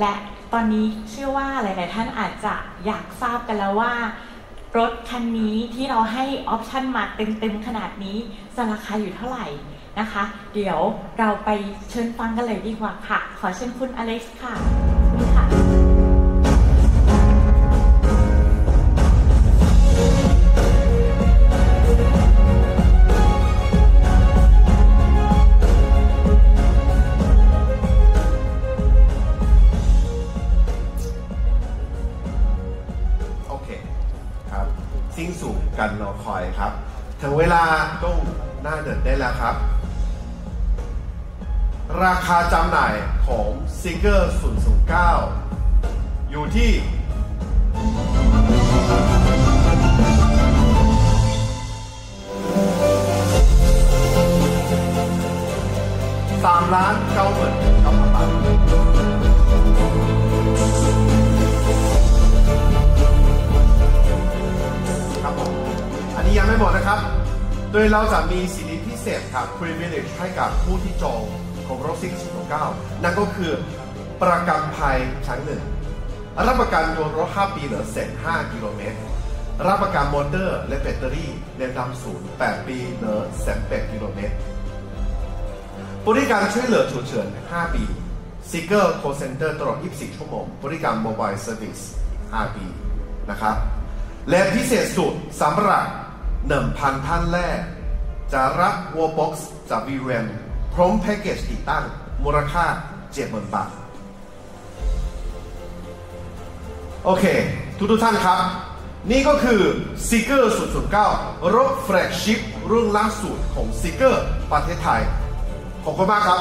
และตอนนี้เชื่อว่าหลาย ๆ ท่านอาจจะอยากทราบกันแล้วว่า รถคันนี้ที่เราให้ออปชันมาเต็ม ๆ ขนาดนี้จะราคาอยู่เท่าไหร่นะคะ เดี๋ยวเราไปเชิญฟังกันเลยดีกว่าค่ะ ขอเชิญคุณอเล็กซ์ค่ะนี่ค่ะ คครับสิ้นสู่กันรอคอยครับ ถึงเวลาต้องหน้าเดินได้แล้วครับ ราคาจำหน่ายของ s i g g e r 009 อยู่ที่สามล้านเก้าหมื่นเก้าพันบาท อันนี้ยังไม่หมดนะครับ โดยเราจะมีสิทธิพิเศษครับ privilege ให้กับผู้ที่จองของรถ ZEEKR 009นั่นก็คือประกันภัยชั้นหนึ่งรับประกันโยนรถ 5 ปีหรือแสน5กิโลเมตร รับประกันมอเตอร์และแบตเตอรี่เรียนดำศูนย์8ปีเหลือแสน8กิโลเมตร บริการช่วยเหลือฉุกเฉิน 5 ปี ZEEKR Call Center ตลอด 24 ชั่วโมง บริการ Mobile Service 5 ปี นะครับ และพิเศษสุดสำหรับ 1,000ท่านแรก จะรับ w a r b o x จาก v r a m พร้อมแพ็กเกจติดตั้ง มูลค่า70,000บาท โอเค ทุกทุกท่านครับ นี่ก็คือ s e e k e r 009รถแฟลกชิพรุ่นล่าสุดของ s e e k e r ประเทศไทย ขอบคุณมากครับ